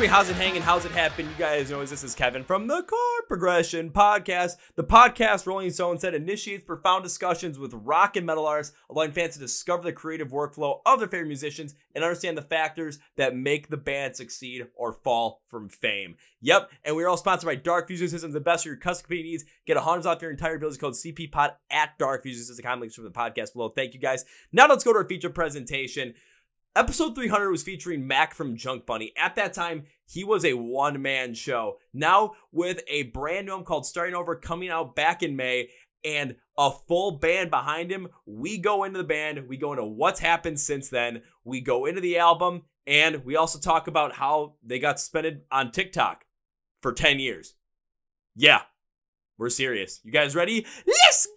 me, how's it hanging? How's it happen? You guys know this is Kevin from the Chord Progression Podcast. The podcast Rolling Stone said initiates profound discussions with rock and metal artists, allowing fans to discover the creative workflow of their favorite musicians and understand the factors that make the band succeed or fall from fame. Yep, and we're all sponsored by DarkFusion Systems, the best for your custom needs. Get a hundred off your entire bill. code CPPod at DarkFusion Systems. Comment links from the podcast below. Thank you guys. Now let's go to our feature presentation. Episode 300 was featuring Mac from Junk Bunny. At that time, he was a one man show. Now, with a brand new album called Starting Over coming out back in May and a full band behind him, we go into the band, we go into what's happened since then, we go into the album, and we also talk about how they got suspended on TikTok for 10 years. Yeah, we're serious. You guys ready? Let's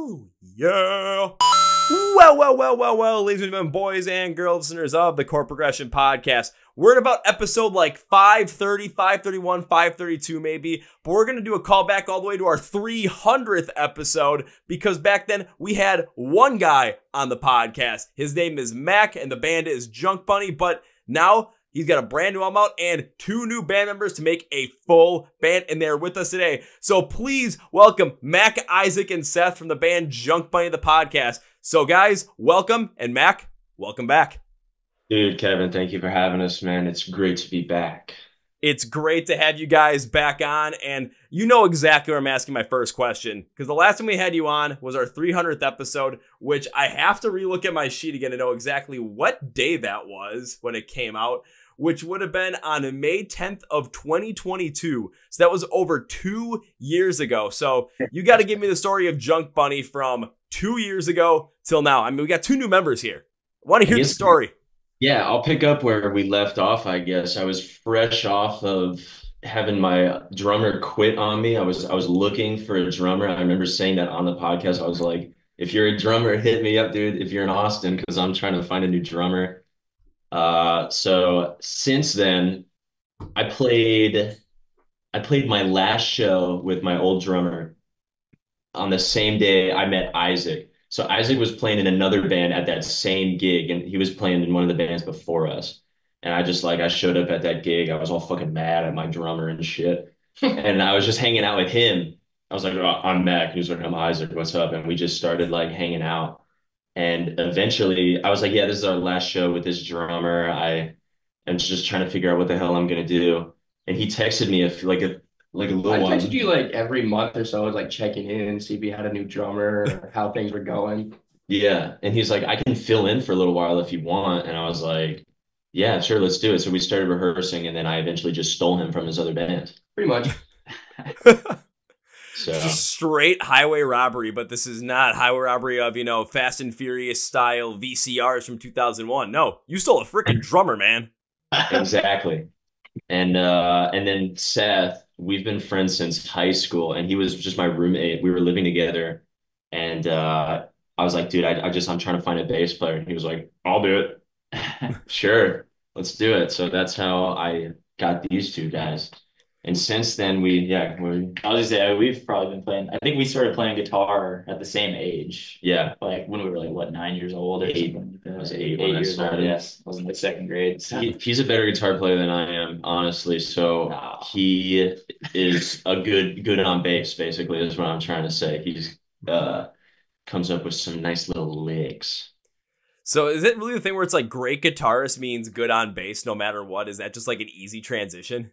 go! Yeah! Well, well, well, well, well, ladies and gentlemen, boys and girls, listeners of the Chord Progression Podcast. We're at about episode like 530, 531, 532 maybe, but we're going to do a callback all the way to our 300th episode because back then we had one guy on the podcast. His name is Mac and the band is Junk Bunny, but now He's got a brand new album out and two new band members to make a full band, and they're with us today. So please welcome Mac, Isaac, and Seth from the band Junk Bunny, the podcast. So, guys, welcome, and Mac, welcome back. Dude, Kevin, thank you for having us, man. It's great to be back. It's great to have you guys back on, and you know exactly where I'm asking my first question because the last time we had you on was our 300th episode, which I have to relook at my sheet again to know exactly what day that was when it came out which would have been on May 10th of 2022. So that was over two years ago. So you got to give me the story of Junk Bunny from two years ago till now. I mean, we got two new members here. I want to hear the story. Yeah, I'll pick up where we left off, I guess. I was fresh off of having my drummer quit on me. I was I was looking for a drummer. I remember saying that on the podcast. I was like, if you're a drummer, hit me up, dude. If you're in Austin, because I'm trying to find a new drummer. Uh, so since then, I played I played my last show with my old drummer on the same day I met Isaac. So Isaac was playing in another band at that same gig, and he was playing in one of the bands before us. And I just like I showed up at that gig. I was all fucking mad at my drummer and shit. and I was just hanging out with him. I was like, oh, I'm Mac. He was like, I'm Isaac. What's up? And we just started like hanging out. And eventually I was like, yeah, this is our last show with this drummer. I am just trying to figure out what the hell I'm gonna do. And he texted me if like a like a little I one. texted you like every month or so, was like checking in and see if you had a new drummer how things were going. Yeah. And he's like, I can fill in for a little while if you want. And I was like, Yeah, sure, let's do it. So we started rehearsing and then I eventually just stole him from his other band. Pretty much. So just straight highway robbery, but this is not highway robbery of, you know, Fast and Furious style VCRs from 2001. No, you stole a freaking drummer, man. exactly. And uh and then Seth, we've been friends since high school and he was just my roommate. We were living together and uh I was like, dude, I, I just I'm trying to find a bass player. And he was like, I'll do it. sure, let's do it. So that's how I got these two guys. And since then, we yeah, we I was just say we've probably been playing. I think we started playing guitar at the same age. Yeah, like when we were like what nine years old or eight. something. Like I was eight, eight years old. Yes, I was in like second grade. So. He, he's a better guitar player than I am, honestly. So no. he is a good good on bass. Basically, is what I'm trying to say. He's uh comes up with some nice little licks. So is it really the thing where it's like great guitarist means good on bass no matter what? Is that just like an easy transition?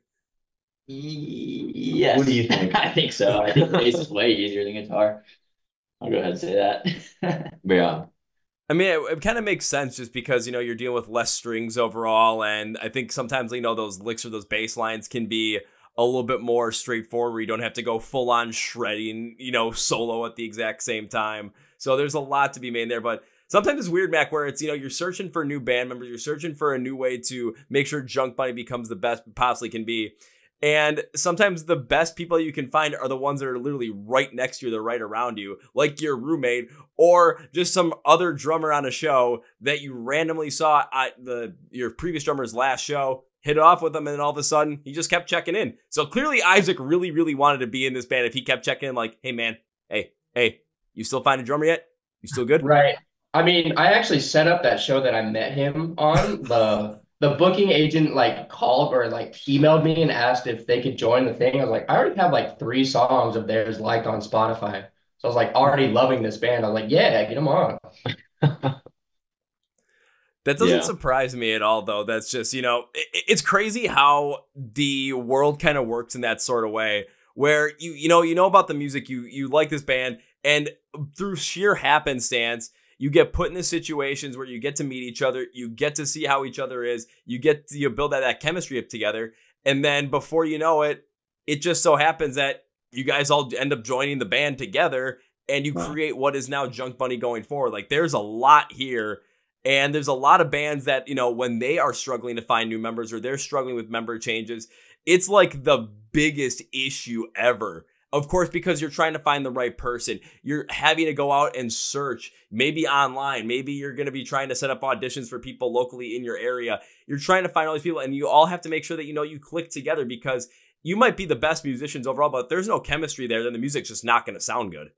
Yes. What do you think? I think so. I think bass is way easier than guitar. I'll go ahead and say that. yeah. I mean, it, it kind of makes sense just because, you know, you're dealing with less strings overall. And I think sometimes, you know, those licks or those bass lines can be a little bit more straightforward where you don't have to go full on shredding, you know, solo at the exact same time. So there's a lot to be made there. But sometimes it's weird, Mac, where it's, you know, you're searching for new band members, you're searching for a new way to make sure Junk Bunny becomes the best it possibly can be. And sometimes the best people you can find are the ones that are literally right next to you, they're right around you, like your roommate or just some other drummer on a show that you randomly saw at the your previous drummer's last show, hit it off with them, and then all of a sudden he just kept checking in. So clearly Isaac really, really wanted to be in this band if he kept checking in, like, hey man, hey, hey, you still find a drummer yet? You still good? Right. I mean, I actually set up that show that I met him on the the booking agent like called or like emailed me and asked if they could join the thing. I was like, I already have like three songs of theirs liked on Spotify. So I was like already loving this band. I was like, yeah, get them on. That doesn't Yeah. surprise me at all, though. That's just, you know, i i- it's crazy how the world kind of works in that sort of way where you, you know, you know about the music, you, you like this band, and through sheer happenstance, you get put in the situations where you get to meet each other, you get to see how each other is, you get to you build that, that chemistry up together, and then before you know it, it just so happens that you guys all end up joining the band together and you create what is now Junk Bunny going forward. Like there's a lot here and there's a lot of bands that, you know, when they are struggling to find new members or they're struggling with member changes, it's like the biggest issue ever. Of course, because you're trying to find the right person. You're having to go out and search, maybe online. Maybe you're going to be trying to set up auditions for people locally in your area. You're trying to find all these people, and you all have to make sure that you know you click together because you might be the best musicians overall, but there's no chemistry there, then the music's just not going to sound good.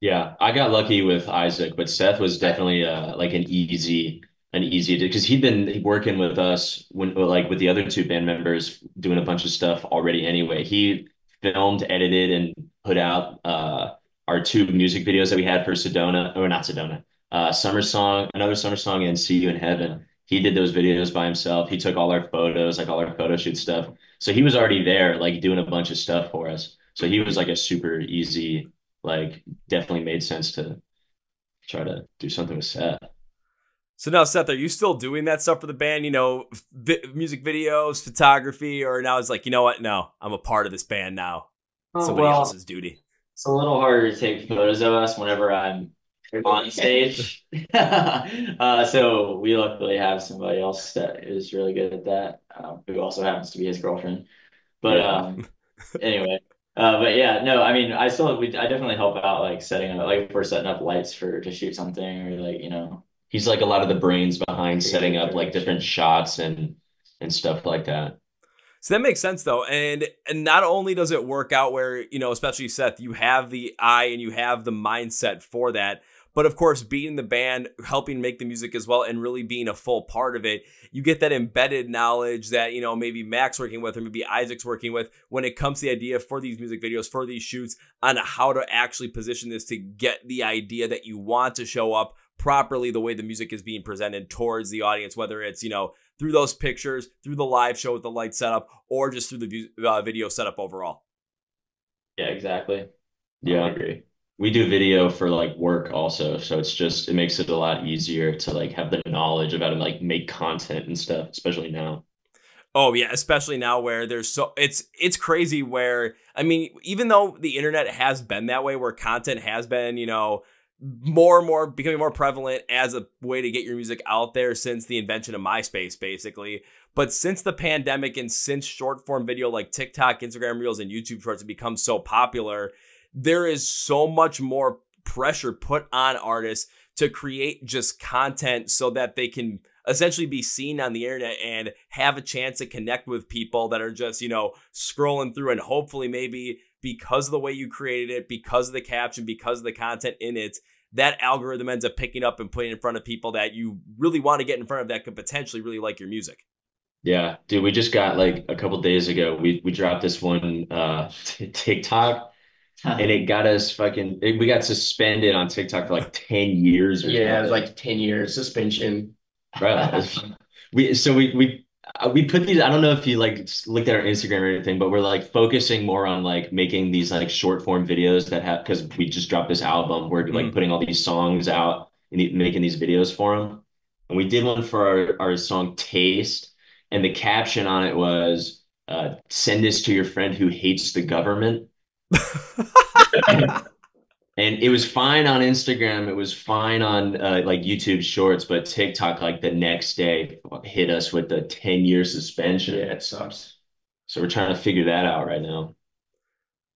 Yeah, I got lucky with Isaac, but Seth was definitely uh, like an easy, an easy because he'd been working with us when like with the other two band members doing a bunch of stuff already anyway. He filmed, edited, and put out uh, our two music videos that we had for Sedona, or not Sedona, uh, Summer Song, another Summer Song, and See You in Heaven. He did those videos by himself. He took all our photos, like all our photo shoot stuff. So he was already there, like doing a bunch of stuff for us. So he was like a super easy, like definitely made sense to try to do something with Seth. So now, Seth, are you still doing that stuff for the band? You know, vi- music videos, photography, or now it's like, you know what? No, I'm a part of this band now. Oh, Somebody well, else's duty. It's a little harder to take photos of us whenever I'm on stage. uh, so we luckily have somebody else that is really good at that, um, who also happens to be his girlfriend. But Yeah. um, anyway, uh, but yeah, no, I mean, I still we I definitely help out like setting up like if we're setting up lights for to shoot something or like you know He's like a lot of the brains behind setting up like different shots and and stuff like that. So that makes sense though. And and not only does it work out where, you know, especially Seth, you have the eye and you have the mindset for that. But of course, being the band, helping make the music as well, and really being a full part of it, you get that embedded knowledge that, you know, maybe Mac's working with or maybe Isaac's working with when it comes to the idea for these music videos, for these shoots, on how to actually position this to get the idea that you want to show up properly the way the music is being presented towards the audience, whether it's, you know, through those pictures, through the live show with the light setup, or just through the uh, video setup overall. yeah exactly. Yeah, I Yeah. agree. We do video for like work also, so it's just it makes it a lot easier to like have the knowledge of how to like make content and stuff, especially now. Oh yeah, especially now where there's so it's it's crazy where I mean, even though the internet has been that way, where content has been, you know, more and more becoming more prevalent as a way to get your music out there since the invention of MySpace, basically. But since the pandemic and since short form video like TikTok, Instagram Reels, and YouTube Shorts have become so popular, there is so much more pressure put on artists to create just content so that they can essentially be seen on the internet and have a chance to connect with people that are just, you know, scrolling through and hopefully maybe because of the way you created it, because of the caption, because of the content in it, that algorithm ends up picking up and putting in front of people that you really want to get in front of that could potentially really like your music. Yeah, dude, we just got like a couple days ago, we we dropped this one uh TikTok and it got us fucking it, we got suspended on TikTok for like 10 years or Yeah, it was like 10 years suspension. Bro, we so we we we put these. I don't know if you like looked at our Instagram or anything, but we're like focusing more on like making these like short form videos that have because we just dropped this album. We're like Mm. putting all these songs out and making these videos for them. And we did one for our our song Taste, and the caption on it was uh, "Send this to your friend who hates the government." And it was fine on Instagram. It was fine on uh, like YouTube Shorts, but TikTok like the next day hit us with the 10 year suspension. Yeah, it sucks. So we're trying to figure that out right now.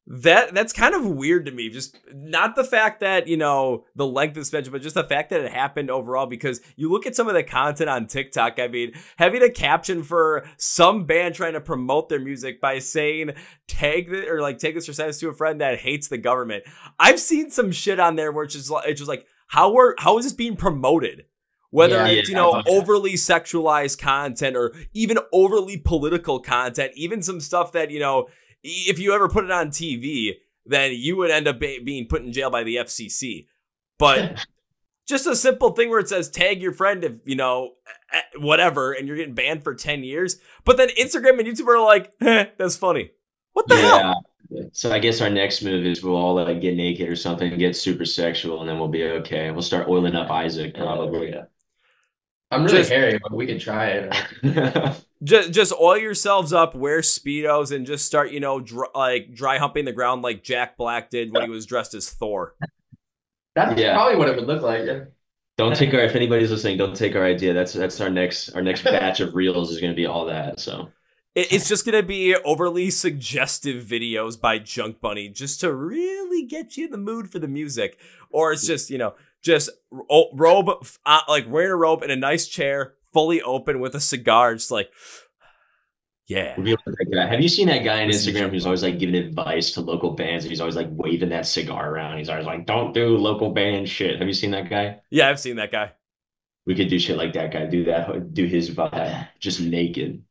That that's kind of weird to me. Just not the fact that you know the length of suspension, but just the fact that it happened overall. Because you look at some of the content on TikTok. I mean, having a caption for some band trying to promote their music by saying "tag the, or like take this or send this to a friend that hates the government." I've seen some shit on there where it's just like it's just like how are how is this being promoted? Whether Yeah, it's, you yeah, know, overly sexualized content or even overly political content, even some stuff that, you know, if you ever put it on TV, then you would end up be- being put in jail by the FCC. But just a simple thing where it says tag your friend if, you know, whatever, and you're getting banned for 10 years. But then Instagram and YouTube are like, eh, that's funny. What the hell? So I guess our next move is we'll all like get naked or something, get super sexual, and then we'll be okay. We'll start oiling up Isaac probably. Yeah. I'm really Just- hairy, but we could try it. just just oil yourselves up, wear speedos, and just start you know dr- like dry humping the ground like Jack Black did when he was dressed as Thor. That's Yeah. probably what it would look like. yeah. Don't take our if anybody's listening, don't take our idea. That's that's our next our next batch of reels is gonna be all that. So It, it's just gonna be overly suggestive videos by Junk Bunny just to really get you in the mood for the music, or it's just you know just ro- robe uh, like wearing a robe in a nice chair, fully open with a cigar, just like yeah. we'll be like that guy. Have you seen that guy on Instagram who's always like giving advice to local bands and he's always like waving that cigar around? He's always like, Don't do local band shit. Have you seen that guy? Yeah, I've seen that guy. We could do shit like that guy, do that, do his vibe just naked.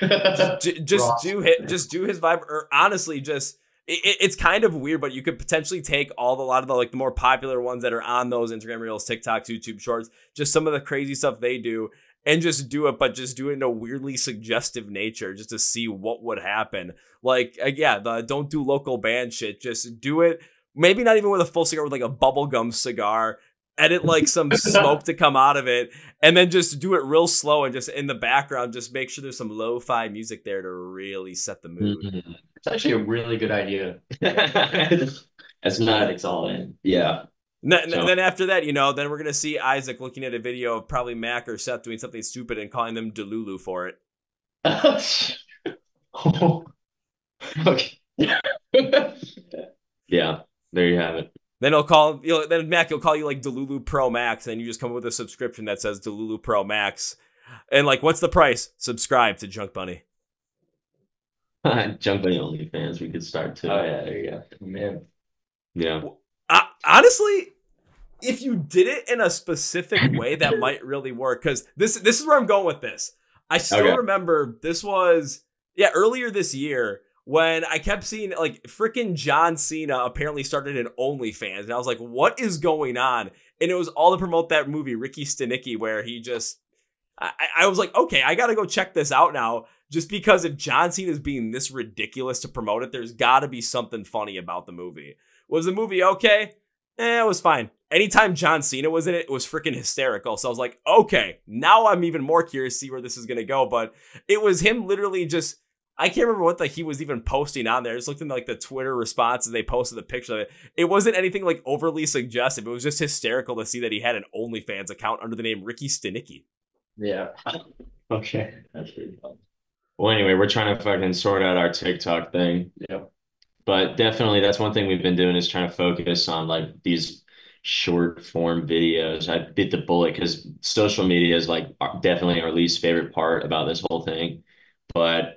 Just do hit just do his vibe or honestly just it, it- it's kind of weird but you could potentially take all the lot of the like the more popular ones that are on those instagram reels tiktoks youtube shorts just some of the crazy stuff they do and just do it but just do it in a weirdly suggestive nature just to see what would happen like uh, yeah the don't do local band shit just do it maybe not even with a full cigar with like a bubblegum cigar edit like some smoke to come out of it and then just do it real slow and just in the background just make sure there's some lo-fi music there to really set the mood Mhm. It's actually a really good idea. That's not Aesthetics all in. yeah. And then, So- then after that you know then we're gonna see isaac looking at a video of probably mac or seth doing something stupid and calling them delulu for it okay. Yeah, there you have it. then he'll call you know, then mac he'll call you like delulu pro max and you just come up with a subscription that says delulu pro max and like what's the price subscribe to junk bunny Junk Bunny OnlyFans, we could start too. Oh yeah, there you go. Man. Yeah. Uh, honestly, if you did it in a specific way, that might really work. Because this this is where I'm going with this. I still Okay. remember this was yeah earlier this year when I kept seeing like freaking John Cena apparently started an OnlyFans, and I was like, what is going on? And it was all to promote that movie Ricky Stanicky, where he just I, I was like, okay, I gotta go check this out now. Just because if John Cena is being this ridiculous to promote it, there's got to be something funny about the movie. Was the movie okay? Eh, it was fine. Anytime John Cena was in it, it was freaking hysterical. So I was like, okay, now I'm even more curious to see where this is gonna go. But it was him literally just I can't remember what like he was even posting on there. I just looked in like the Twitter responses they posted the picture of it. It wasn't anything like overly suggestive. It was just hysterical to see that he had an OnlyFans account under the name Ricky Stanicky. Yeah. Okay. That's pretty fun. Well, anyway, we're trying to fucking sort out our TikTok thing. Yep. But definitely that's one thing we've been doing is trying to focus on like these short form videos. I bit the bullet because social media is like definitely our least favorite part about this whole thing. But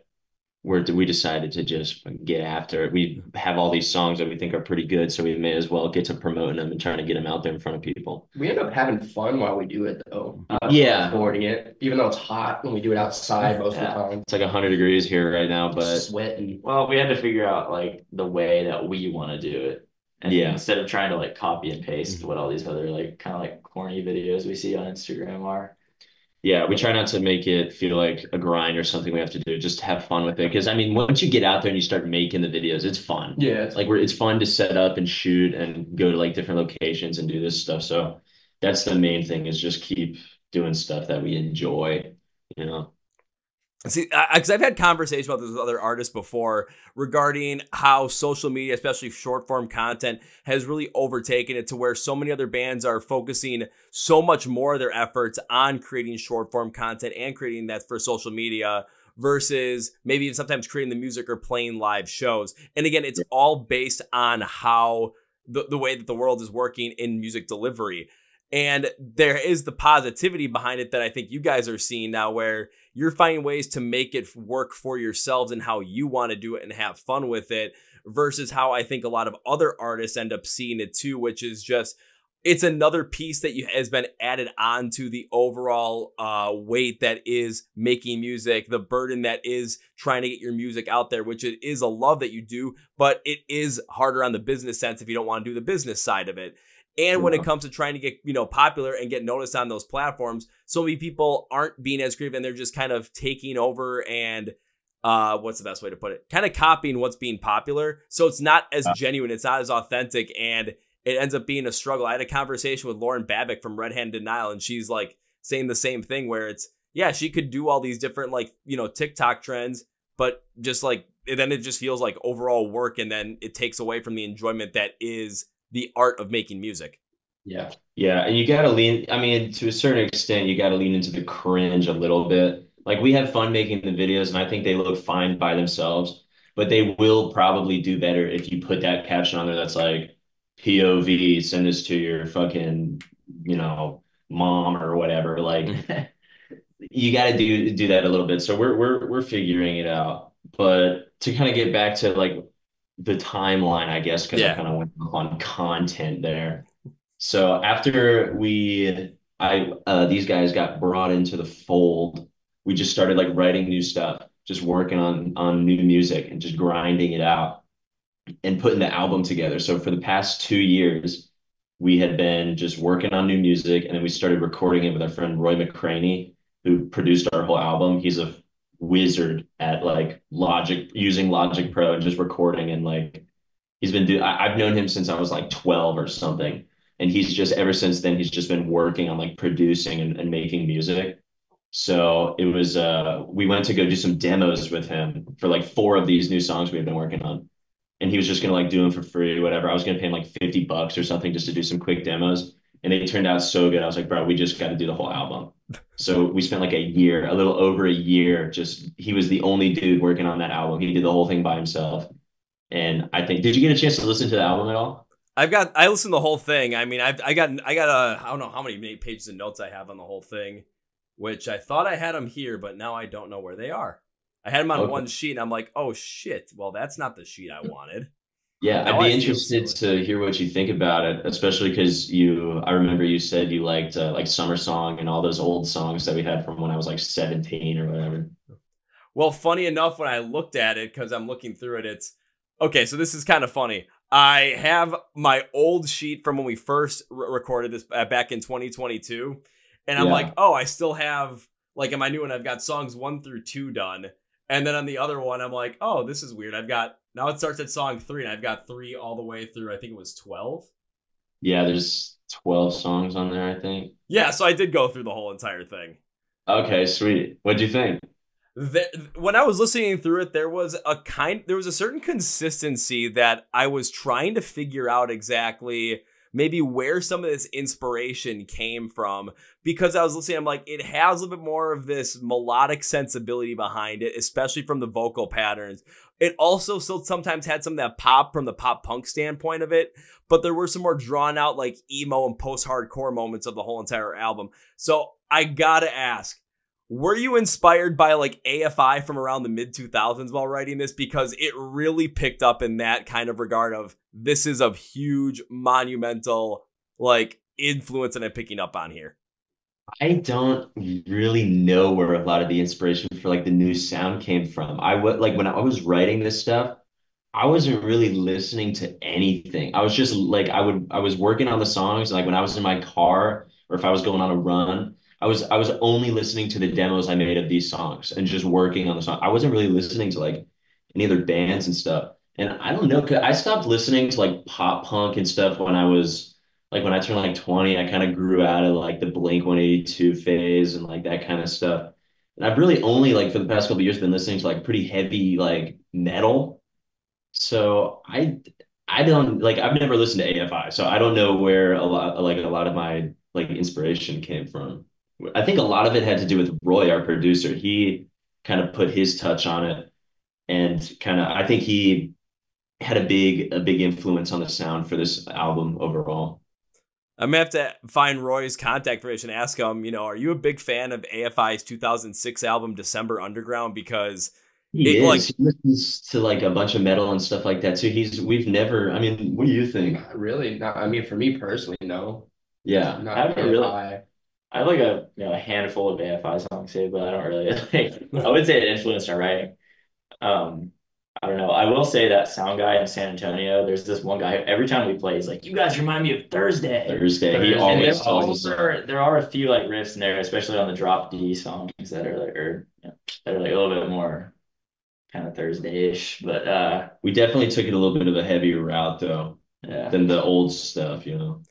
we're we decided to just get after it. We have all these songs that we think are pretty good, so we may as well get to promoting them and trying to get them out there in front of people. We end up having fun while we do it though. Uh, Yeah. Recording it, even though it's hot when we do it outside most Yeah. of the time. It's like 100 degrees here right now, but Sweating. Well, we had to figure out like the way that we want to do it. And Yeah. instead of trying to like copy and paste Mhm. what all these other like kind of like corny videos we see on Instagram are. Yeah, we try not to make it feel like a grind or something we have to do. Just have fun with it. Because I mean, once you get out there and you start making the videos, it's fun. Yeah. It's Like we're it's fun to set up and shoot and go to like different locations and do this stuff. So that's the main thing is just keep doing stuff that we enjoy, you know. See, because I've had conversations about this with other artists before regarding how social media, especially short form content, has really overtaken it to where so many other bands are focusing so much more of their efforts on creating short form content and creating that for social media versus maybe even sometimes creating the music or playing live shows. And again, it's all based on how the, the way that the world is working in music delivery. And there is the positivity behind it that I think you guys are seeing now, where you're finding ways to make it work for yourselves and how you want to do it and have fun with it versus how I think a lot of other artists end up seeing it too, which is just it's another piece that you has been added on to the overall uh, weight that is making music, the burden that is trying to get your music out there, which it is a love that you do, but it is harder on the business sense if you don't want to do the business side of it. And when it comes to trying to get, you know, popular and get noticed on those platforms, so many people aren't being as creative and they're just kind of taking over and uh what's the best way to put it? Kind of copying what's being popular. So it's not as genuine, it's not as authentic and it ends up being a struggle. I had a conversation with Lauren Babic from Red Hand Denial, and she's like saying the same thing where it's, yeah, she could do all these different like, you know, TikTok trends, but just like then it just feels like overall work and then it takes away from the enjoyment that is the art of making music. Yeah. Yeah. And you got to lean, I mean, to a certain extent, you got to lean into the cringe a little bit. Like we have fun making the videos and I think they look fine by themselves, but they will probably do better if you put that caption on there that's like, POV, send this to your fucking, you know, mom or whatever. Like you got to do do that a little bit. So we're we're we're figuring it out. But to kind of get back to like the timeline, I guess, because yeah. I kind of went on content there. So after we, I uh, these guys got brought into the fold, we just started like writing new stuff, just working on on new music and just grinding it out and putting the album together. So for the past two years, we had been just working on new music, and then we started recording it with our friend Roy McCraney, who produced our whole album. He's a wizard at like Logic, using Logic Pro and just recording and like he's been doing. I've known him since I was like twelve or something, and he's just ever since then he's just been working on like producing and, and making music. So it was uh we went to go do some demos with him for like four of these new songs we've been working on and he was just gonna like do them for free whatever. I was gonna pay him like 50 bucks or something just to do some quick demos. And they turned out so good. I was like, bro, we just got to do the whole album. So we spent like a year, a little over a year. Just he was the only dude working on that album. He did the whole thing by himself. And I think, did you get a chance to listen to the album at all? I've got, I listened to the whole thing. I mean, I've, I got, I got a, I don't know how many pages of notes I have on the whole thing, which I thought I had them here, but now I don't know where they are. I had them on okay. one sheet, and I'm like, oh shit. Well, that's not the sheet I wanted. Yeah, I'd be I interested to hear what you think about it, especially because you. I remember you said you liked uh, like Summer Song and all those old songs that we had from when I was like 17 or whatever. Well, funny enough, when I looked at it, because I'm looking through it, it's okay. So this is kind of funny. I have my old sheet from when we first re- recorded this uh, back in 2022, and I'm yeah. like, oh, I still have like in my new one, I've got songs one through two done and then on the other one, I'm like, oh, this is weird. I've got now it starts at song three, and I've got three all the way through. I think it was twelve. Yeah, there's twelve songs on there. I think. Yeah, so I did go through the whole entire thing. Okay, sweet. What'd you think? When I was listening through it, there was a kind, there was a certain consistency that I was trying to figure out exactly maybe where some of this inspiration came from because I was listening, I'm like, it has a little bit more of this melodic sensibility behind it, especially from the vocal patterns. It also still sometimes had some of that pop from the pop punk standpoint of it, but there were some more drawn out like emo and post hardcore moments of the whole entire album. So I gotta ask, were you inspired by like AFI from around the mid 2000s while writing this? Because it really picked up in that kind of regard of this is a huge, monumental like influence that I'm picking up on here. I don't really know where a lot of the inspiration for like the new sound came from. I would like when I was writing this stuff, I wasn't really listening to anything. I was just like I would I was working on the songs like when I was in my car or if I was going on a run, I was I was only listening to the demos I made of these songs and just working on the song. I wasn't really listening to like any other bands and stuff. And I don't know, cause I stopped listening to like pop punk and stuff when I was like when I turned like 20, I kind of grew out of like the Blink 182 phase and like that kind of stuff. And I've really only like for the past couple years been listening to like pretty heavy like metal. So I I don't like I've never listened to AFI, so I don't know where a lot like a lot of my like inspiration came from. I think a lot of it had to do with Roy, our producer. He kind of put his touch on it, and kind of I think he had a big a big influence on the sound for this album overall. I'm gonna have to find Roy's contact information. And ask him, you know, are you a big fan of AFI's 2006 album December Underground? Because He It, is. like- he listens to like a bunch of metal and stuff like that So He's we've never. I mean, what do you think? Not really, not, I mean, for me personally, no. Yeah. Not I haven't really- I have like a you know a handful of AFI songs saved, but I don't really like. I would say it influenced our writing. Um, I don't know. I will say that sound guy in San Antonio. There's this one guy. Every time we play, he's like, "You guys remind me of Thursday." Thursday. He Thursday. And always there tells us. are there are a few like riffs in there, especially on the drop D songs that are like or you know, that are like a little bit more kind of Thursday-ish. But uh, We definitely took it a little bit of a heavier route though yeah, than the old stuff, you know.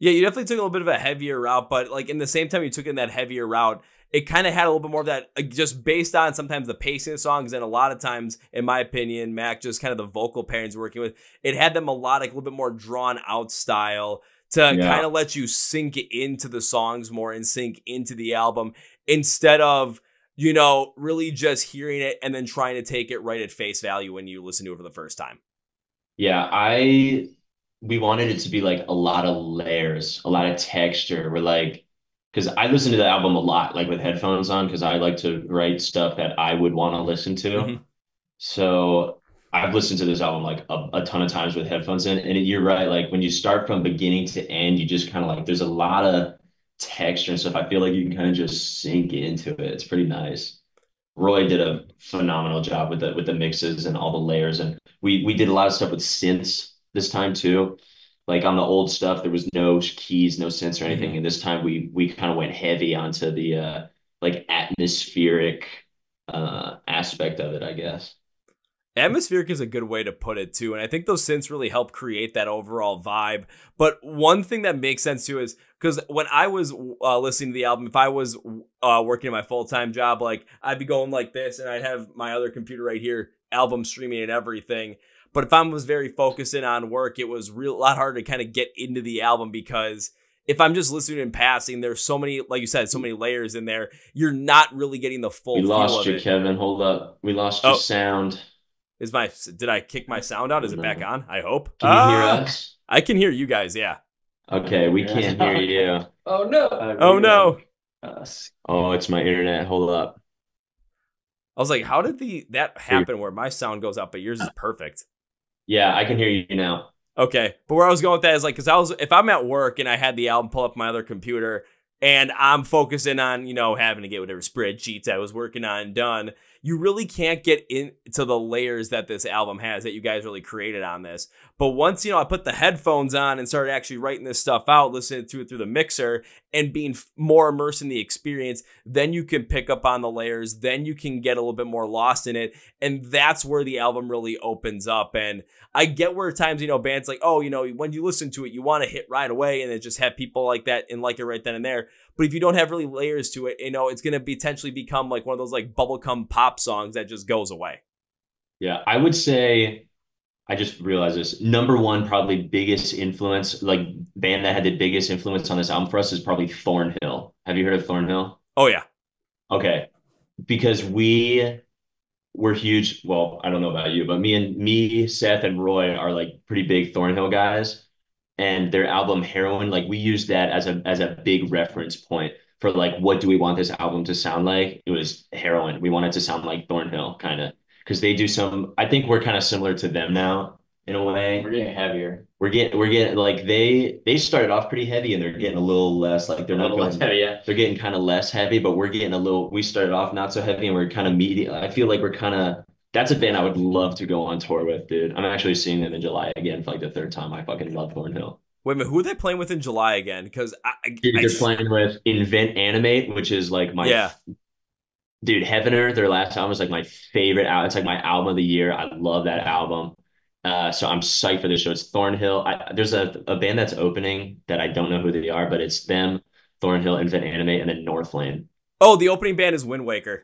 Yeah, you definitely took a little bit of a heavier route, but like in the same time you took in that heavier route, it kind of had a little bit more of that, just based on sometimes the pacing of songs, and a lot of times, in my opinion, Mac just kind of the vocal pairings working with, it had them melodic, a little bit more drawn out style to Yeah. kind of let you sink into the songs more and sink into the album instead of you know really just hearing it and then trying to take it right at face value when you listen to it for the first time. Yeah, I we wanted it to be like a lot of layers, a lot of texture. We're like, because I listen to the album a lot, like with headphones on, because I like to write stuff that I would want to listen to. Mhm. So I've listened to this album like a, a ton of times with headphones in, and you're right. Like when you start from beginning to end, you just kind of like there's a lot of texture and stuff. I feel like you can kind of just sink into it. It's pretty nice. Roy did a phenomenal job with the with the mixes and all the layers, and we we did a lot of stuff with synths this time too. Like on the old stuff, there was no keys, no synths or anything, and this time we we kind of went heavy onto the uh like atmospheric uh aspect of it, I guess. Atmospheric is a good way to put it too, and I think those synths really help create that overall vibe. But one thing that makes sense too is because when I was uh, listening to the album, if I was uh, working my full time job, like I'd be going like this, and I'd have my other computer right here, album streaming and everything. But if I was very focused in on work, it was real a lot harder to kind of get into the album because if I'm just listening in passing, there's so many, like you said, so many layers in there. You're not really getting the full We feel lost of you, it. Kevin. Hold up. We lost your Oh. sound. Is my did I kick my sound out? Is it back on? I hope. Can you hear Ah, us? I can hear you guys. Yeah. Okay, we can't hear you. Oh no. Uh, Oh no. uh, Oh, it's my internet. Hold up. I was like, how did the that happen where my sound goes out but yours is perfect? Yeah, I can hear you now. Okay, but where I was going with that is like, because I was if I'm at work and I had the album pull up my other computer and I'm focusing on you know having to get whatever spreadsheets I was working on done, you really can't get into the layers that this album has that you guys really created on this. But once you know I put the headphones on and started actually writing this stuff out, listening to it through the mixer and being more immersed in the experience, then you can pick up on the layers. Then you can get a little bit more lost in it, and that's where the album really opens up. And I get where times, you know, bands like, oh, you know, when you listen to it, you want to hit right away and then just have people like that and like it right then and there. But if you don't have really layers to it, you know, it's going to potentially become like one of those like bubblegum pop songs that just goes away. Yeah, I would say I just realized this. Number one, probably biggest influence, like band that had the biggest influence on this album for us is probably Thornhill. Have you heard of Thornhill? Oh, yeah. Okay. Because we were huge. Well, I don't know about you, but me and me, Seth, and Roy are like pretty big Thornhill guys. And their album Heroine, like we used that as a as a big reference point for like what do we want this album to sound like? It was Heroine. We want it to sound like Thornhill, kind of. Because they do some, I think we're kind of similar to them now in a way. We're getting heavier. We're getting we're getting like they they started off pretty heavy and they're getting a little less like they're not going heavy, yeah. they're getting kind of less heavy, but we're getting a little. We started off not so heavy, and we're kind of medium. I feel like we're kind of. That's a band I would love to go on tour with, dude. I'm actually seeing them in July again for like the third time. I fucking love Thornhill. Wait a minute. Who are they playing with in July again? Because I, I, dude, they're playing with Invent Animate, which is like my Yeah. dude. Heavener, their last album is like my favorite album. It's like my album of the year. I love that album. Uh, so I'm psyched for this show. It's Thornhill. I, there's a, a band that's opening that I don't know who they are, but it's them, Thornhill, Invent Animate, and then Northlane. oh, the opening band is Windwaker.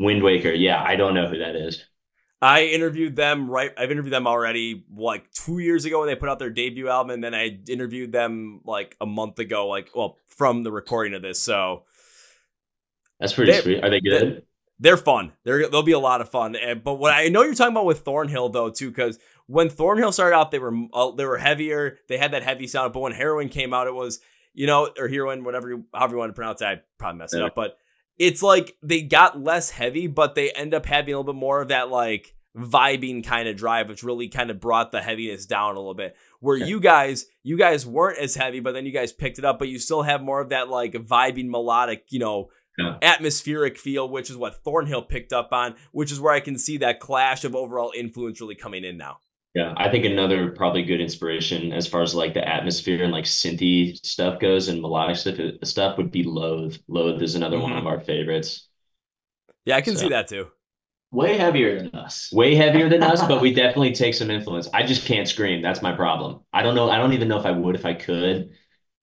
Windwaker. Yeah, I don't know who that is. I interviewed them right. I've interviewed them already like two years ago when they put out their debut album, and then I interviewed them like a month ago, like well from the recording of this. So That's pretty They- sweet. Are they good? they're fun. They're they'll be a lot of fun. And, but what I know you're talking about with Thornhill though too, because when Thornhill started out, they were uh, they were heavier. They had that heavy sound. But when Heroine came out, it was you know or Heroine, whatever you however you want to pronounce it. I probably messed it up, but it's like they got less heavy, but they end up having a little bit more of that like vibing kind of drive, which really kind of brought the heaviness down a little bit. Where Okay. you guys, you guys weren't as heavy, but then you guys picked it up, but you still have more of that like vibing melodic, you know, Yeah. atmospheric feel, which is what Thornhill picked up on, which is where I can see that clash of overall influence really coming in now. Yeah, I think another probably good inspiration as far as like the atmosphere and like synthy stuff goes and melodic stuff stuff would be Loathe. Loathe is another one Mhm. of our favorites. Yeah, I can So- see that too. Way heavier than us. Way heavier than us, but we definitely take some influence. I just can't scream. That's my problem. I don't know. I don't even know if I would if I could,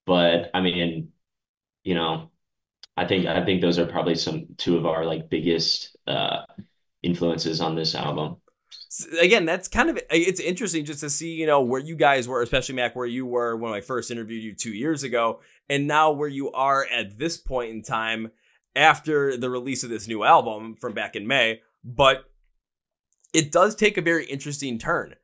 but I mean, you know, I think I think those are probably some two of our like biggest uh influences on this album. Again, that's kind of it's interesting just to see, you know, where you guys were, especially Mac, where you were when I first interviewed you two years ago, and now where you are at this point in time after the release of this new album from back in May. But it does take a very interesting turn.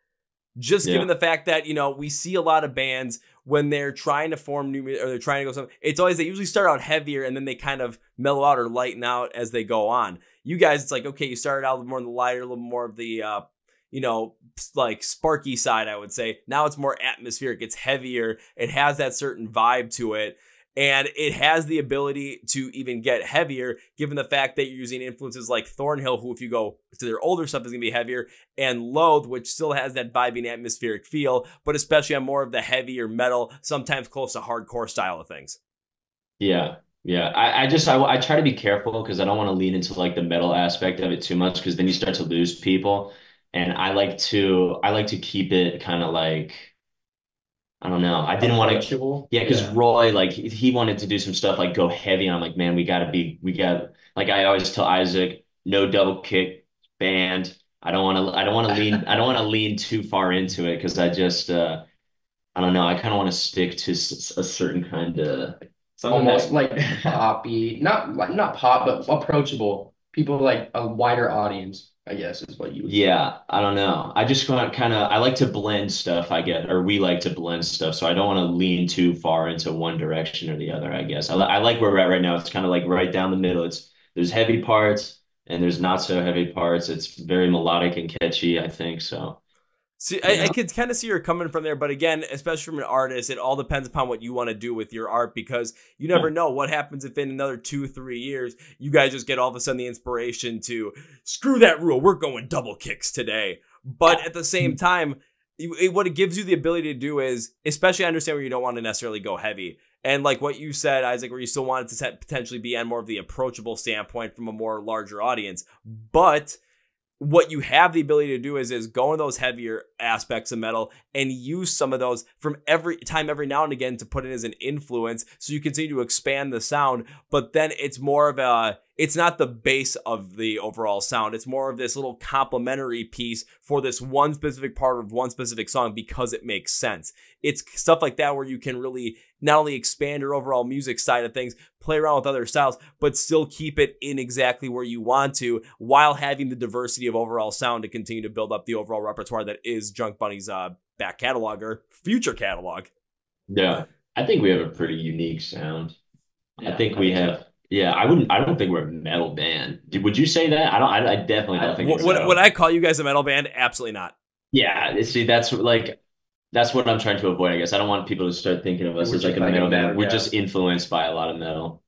Just Yeah. given the fact that, you know, we see a lot of bands when they're trying to form new or they're trying to go something, it's always they usually start out heavier and then they kind of mellow out or lighten out as they go on. You guys, it's like, okay, you started out more on the lighter, a little more of the uh, you know, like sparky side, I would say. Now it's more atmospheric, it's heavier, it has that certain vibe to it. And it has the ability to even get heavier, given the fact that you're using influences like Thornhill, who, if you go to their older stuff, is going to be heavier, and Loathe, which still has that vibing atmospheric feel, but especially on more of the heavier metal, sometimes close to hardcore style of things. Yeah, yeah. I, I just I, I try to be careful because I don't want to lean into like the metal aspect of it too much because then you start to lose people. And I like to I like to keep it kind of like I don't know. I didn't want to yeah, because Roy like he wanted to do some stuff like go heavy. And I'm like, man, we gotta be we got like I always tell Isaac, no double kick band. I don't want to I don't want to lean I don't want to lean too far into it because I just uh I don't know. I kind of want to stick to s- a certain kind of Something almost like poppy, not like not pop, but approachable. People like a wider audience, I guess, is what you would say. Yeah, I don't know. I just kind of I like to blend stuff, I get, or we like to blend stuff, so I don't want to lean too far into one direction or the other, I guess. I, I like where we're at right now. It's kind of like right down the middle. It's there's heavy parts and there's not so heavy parts. It's very melodic and catchy, I think. So See, I, I can kind of see you're coming from there, but again, especially from an artist, it all depends upon what you want to do with your art because you never know what happens if in another two, three years you guys just get all of a sudden the inspiration to screw that rule. We're going double kicks today. But at the same mm-hmm. time, it, what it gives you the ability to do is, especially I understand where you don't want to necessarily go heavy. And like what you said, Isaac, where you still want it to set, potentially be on more of the approachable standpoint from a more larger audience. But what you have the ability to do is is go in those heavier aspects of metal and use some of those from every time every now and again to put in as an influence so you continue to expand the sound but then it's more of a it's not the base of the overall sound. It's more of this little complementary piece for this one specific part of one specific song because it makes sense. It's stuff like that where you can really not only expand your overall music side of things play around with other styles but still keep it in exactly where you want to while having the diversity of overall sound to continue to build up the overall repertoire that is Junk Bunny's uh, back catalog or future catalog. yeah, I think we have a pretty unique sound. I Yeah, think we so. have. Yeah, I wouldn't. I don't think we're a metal band. Did, would you say that? I don't. I, I definitely don't think Would, would, metal. would I call you guys a metal band? Absolutely not. Yeah, see, that's like that's what I'm trying to avoid, I guess. I don't want people to start thinking of us We're as like a just like a metal band. metal, We're yeah. just influenced by a lot of metal.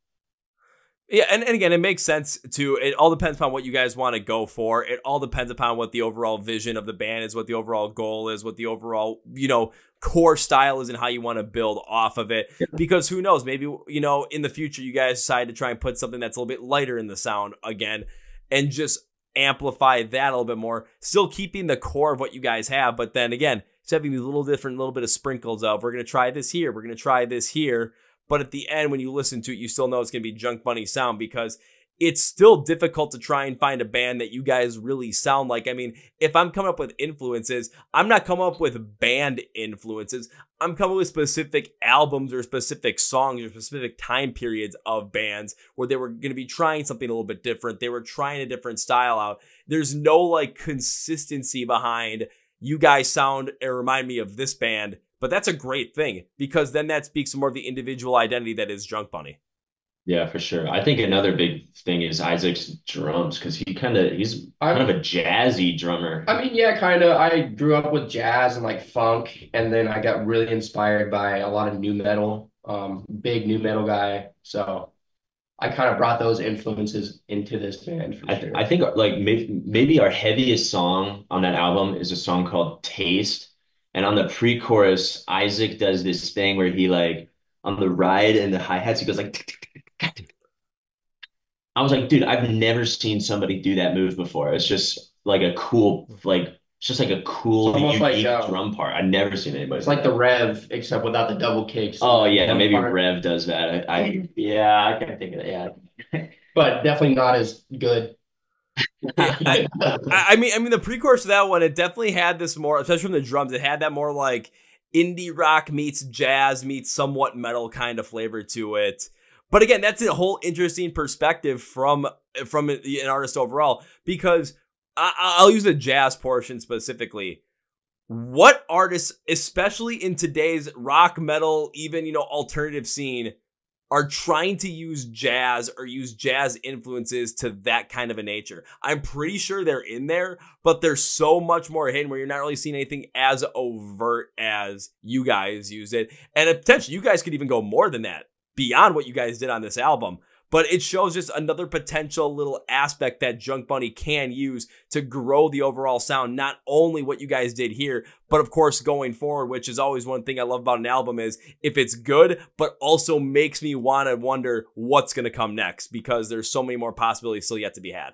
Yeah, and, and again, it makes sense to. It all depends upon what you guys want to go for. It all depends upon what the overall vision of the band is, what the overall goal is, what the overall you know core style is, and how you want to build off of it. Yeah. Because who knows, maybe you know in the future you guys decide to try and put something that's a little bit lighter in the sound again, and just amplify that a little bit more. Still keeping the core of what you guys have, but then again, it's having these little different little bit of sprinkles of we're gonna try this here, we're gonna try this here. But at the end, when you listen to it, you still know it's going to be Junk Bunny sound because it's still difficult to try and find a band that you guys really sound like. I mean, if I'm coming up with influences, I'm not coming up with band influences. I'm coming up with specific albums or specific songs or specific time periods of bands where they were going to be trying something a little bit different. They were trying a different style out. There's no like consistency behind you guys sound and remind me of this band but that's a great thing because then that speaks to more of the individual identity that is Junk Bunny. Yeah, for sure. I think another big thing is Isaac's drums because he kind of he's I'm- kind of a jazzy drummer. I mean, yeah, kind of. I grew up with jazz and like funk, and then I got really inspired by a lot of nu metal. Um, big nu metal guy. So I kind of brought those influences into this band for I, sure. I think like maybe maybe our heaviest song on that album is a song called Taste. And on the pre-chorus, Isaac does this thing where he like on the ride and the hi-hats, he goes like. I was like, dude, I've never seen somebody do that move before. It's just like a cool, like it's just like a cool, almost like, unique uh, drum part. I've never seen anybody It's like the. Rev, except without the double kicks. Oh yeah, maybe part. Rev does that. I, I Yeah, I can't think of it. Yeah. but definitely not as good. I, mean, I mean, the pre-chorus of that one, it definitely had this more, especially from the drums, it had that more like indie rock meets jazz meets somewhat metal kind of flavor to it. But again, that's a whole interesting perspective from from an artist overall because I, I'll use the jazz portion specifically. What artists, especially in today's rock, metal, even you know alternative scene, are trying to use jazz or use jazz influences to that kind of a nature. I'm pretty sure they're in there, but they're so much more hidden where you're not really seeing anything as overt as you guys use it. And potentially, you guys could even go more than that beyond what you guys did on this album. But it shows just another potential little aspect that JunkBunny can use to grow the overall sound. Not only what you guys did here, but of course going forward, which is always one thing I love about an album is if it's good, but also makes me want to wonder what's going to come next because there's so many more possibilities still yet to be had.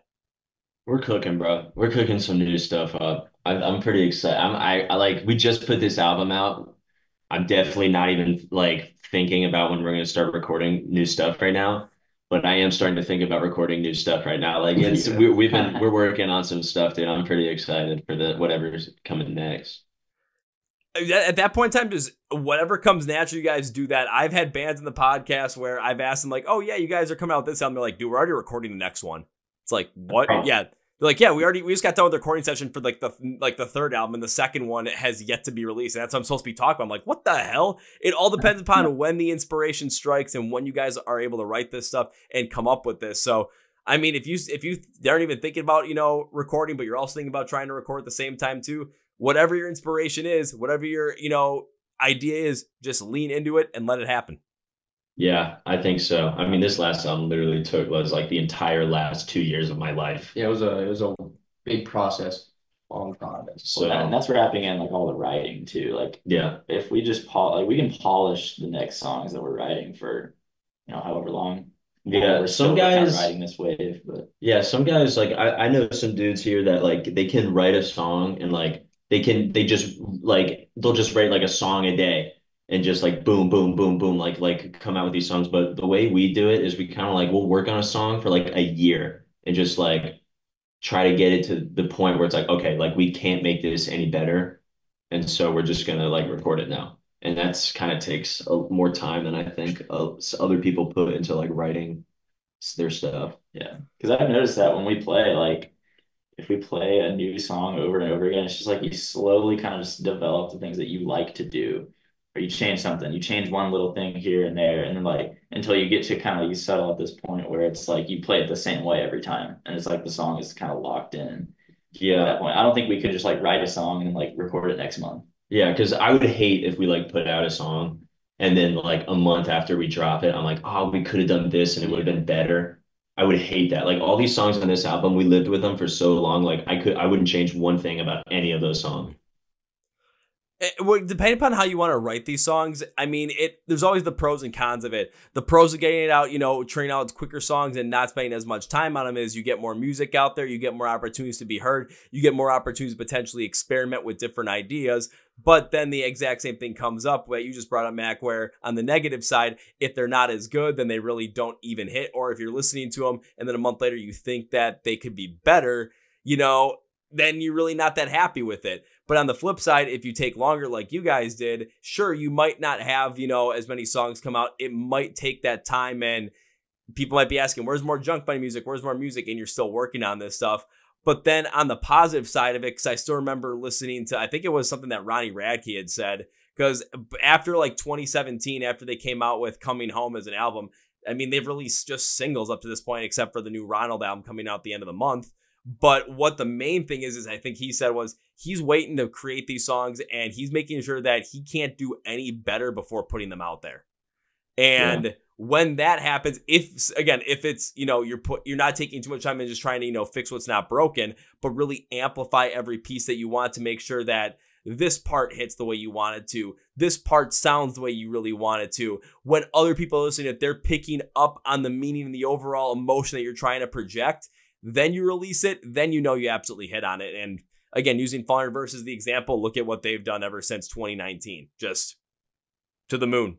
We're cooking, bro. We're cooking some new stuff up. I'm I'm pretty excited. I'm I, I like we just put this album out. I'm definitely not even like thinking about when we're gonna start recording new stuff right now. But I am starting to think about recording new stuff right now. Like it's Yeah. we we've been we're working on some stuff, dude. I'm pretty excited for the whatever's coming next. At at that point in time, just whatever comes natural, you guys do that. I've had bands in the podcast where I've asked them, like, oh, yeah, you guys are coming out with this album. They're like, dude, we're already recording the next one. It's like, what? Yeah. They're like, yeah, we already, we just got done with the recording session for like the, like the third album and the second one has yet to be released. And that's what I'm supposed to be talking about. I'm like, what the hell? It all depends upon when the inspiration strikes and when you guys are able to write this stuff and come up with this. So, I mean, if you, if you they aren't even thinking about, you know, recording, but you're also thinking about trying to record at the same time too, whatever your inspiration is, whatever your, you know, idea is, just lean into it and let it happen. Yeah, I think so. I mean, this last album literally took was like the entire last two years of my life. Yeah, it was a it was a big process, long process. So Well, and that's wrapping in like all the writing too. Like yeah, if we just pol like we can polish the next songs that we're writing for, you know, however long. Yeah, we're some still kind of guys- riding this wave, but Yeah, some guys like I, I know some dudes here that like they can write a song and like they can they just like they'll just write like a song a day and just like boom boom boom boom like like come out with these songs. But the way we do it is we kind of like we'll work on a song for like a year and just like try to get it to the point where it's like okay like we can't make this any better and so we're just gonna like record it now. And that's kind of takes a, more time than I think uh, other people put into like writing their stuff. yeah, because I've noticed that when we play, like if we play a new song over and over again, it's just like you slowly kind of just develop the things that you like to do. Or you change something, you change one little thing here and there, and then like until you get to kind of you settle at this point where it's like you play it the same way every time, and it's like the song is kind of locked in. Yeah, At that point, I don't think we could just like write a song and like record it next month. Yeah, because I would hate if we like put out a song and then like a month after we drop it, I'm like, oh, we could have done this and it would have been better. I would hate that. Like all these songs on this album, we lived with them for so long. Like I could, I wouldn't change one thing about any of those songs. Eh, well, depending upon how you want to write these songs, I mean, it. There's always the pros and cons of it. The pros of getting it out, you know, turning out quicker songs and not spending as much time on them is you get more music out there, you get more opportunities to be heard, you get more opportunities to potentially experiment with different ideas. But then the exact same thing comes up where you just brought up Mac, where on the negative side, if they're not as good, then they really don't even hit. Or if you're listening to them and then a month later you think that they could be better, you know, then you're really not that happy with it. But on the flip side, if you take longer like you guys did, sure, you might not have, you know, as many songs come out. It might take that time and people might be asking, where's more JunkBunny music? Where's more music? And you're still working on this stuff. But then on the positive side of it, because I still remember listening to, I think it was something that Ronnie Radke had said, because after like 2017, after they came out with Coming Home as an album, I mean, they've released just singles up to this point, except for the new Ronald album coming out the end of the month. But what the main thing is, is I think he said was he's waiting to create these songs and he's making sure that he can't do any better before putting them out there. And yeah. when that happens, if again, if it's you know you're put you're not taking too much time and just trying to you know fix what's not broken, but really amplify every piece that you want to make sure that this part hits the way you want it to. This part sounds the way you really want it to. When other people are listening, if they're picking up on the meaning and the overall emotion that you're trying to project, then you release it, then you know you absolutely hit on it. And again, using Falling in Reverse as the example, look at what they've done ever since 2019. Just to the moon.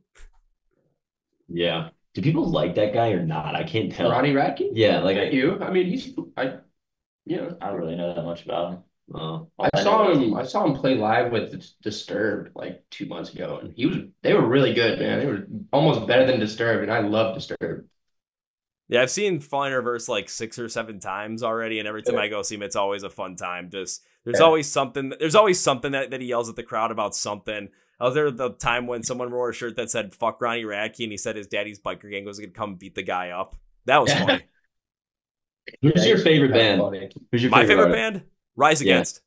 Yeah. Do people like that guy or not? I can't tell. Ronnie Radke? Yeah, like I, you. I mean, he's I, you know, I don't really know that much about him. Oh, I saw him. I saw him play live with Disturbed like two months ago, and he was. They were really good, man. They were almost better than Disturbed, and I love Disturbed. Yeah, I've seen Falling Reverse like six or seven times already, and every time yeah. I go see him, it's always a fun time. Just there's yeah. always something. There's always something that, that he yells at the crowd about something. I was there the time when someone wore a shirt that said "fuck Ronnie Radke" and he said his daddy's biker gang was gonna come beat the guy up. That was funny. Who's your favorite band? Who's your my favorite, favorite band? Rise Against.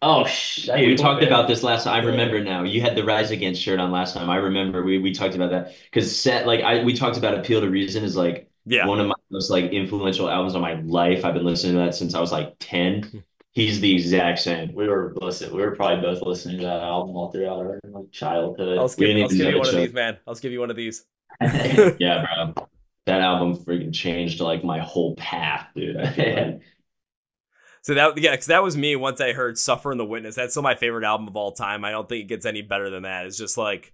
Oh, sh- hey, we talked about this last time. I remember now. You had the Rise Against shirt on last time. I remember we, we talked about that because set like I we talked about Appeal to Reason is like yeah. one of my most like influential albums of my life. I've been listening to that since I was like ten. Hmm. He's the exact same. We were listening. We were probably both listening to that album all throughout our like childhood. I'll give, I'll you one of these, man. I'll give you one of these. yeah, bro. That album freaking changed like my whole path, dude. So that yeah, because that was me once I heard "Sufferer & the Witness." That's still my favorite album of all time. I don't think it gets any better than that. It's just like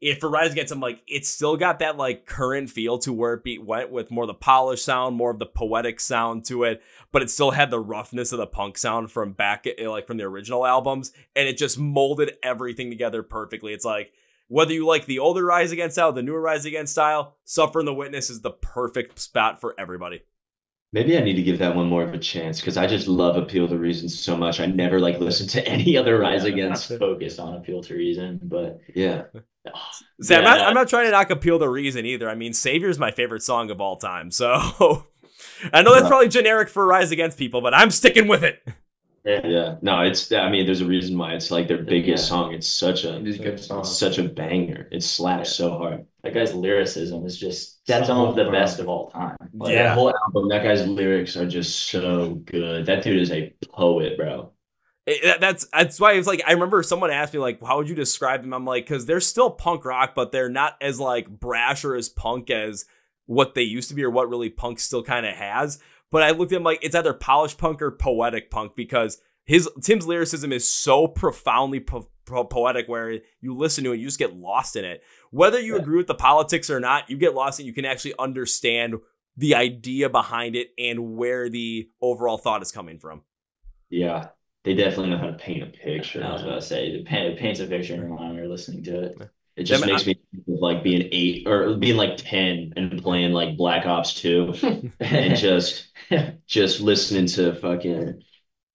if for Rise Against, I'm like it's still got that like current feel to where it beat went with more the polished sound, more of the poetic sound to it, but it still had the roughness of the punk sound from back eh, like from the original albums, and it just molded everything together perfectly. It's like whether you like the older Rise Against style, the newer Rise Against style, Sufferer & the Witness" is the perfect spot for everybody. Maybe I need to give that one more of a chance because I just love Appeal to Reason so much. I never like listen to any other Rise Against. Focused on Appeal to Reason, but yeah. See, yeah. I'm not. I'm not trying to knock Appeal to Reason either. I mean, Savior's my favorite song of all time. So I know that's probably generic for Rise Against people, but I'm sticking with it. Yeah. yeah. No, it's. I mean, there's a reason why it's like their biggest yeah. song. It's such a. It is a good song. such a banger. It slaps so hard. That guy's lyricism is just that's some of the best of all time. Like, yeah, that whole album. That guy's lyrics are just so good. That dude is a poet, bro. Eh, it, that's that's why it's like I remember someone asked me like, how would you describe them? I'm like, because they're still punk rock, but they're not as like brash or as punk as what they used to be or what really punk still kind of has. But I looked at him like it's either polished punk or poetic punk because his Tim's lyricism is so profoundly po- po- poetic where you listen to it, you just get lost in it. Whether you yeah. agree with the politics or not, you get lost and you can actually understand the idea behind it and where the overall thought is coming from. Yeah, they definitely know how to paint a picture. Oh, I was about to say, it paints a picture in your mind when you're listening to it. It just makes me like being eight or being like 10 and playing like Black Ops 2 and just just listening to fucking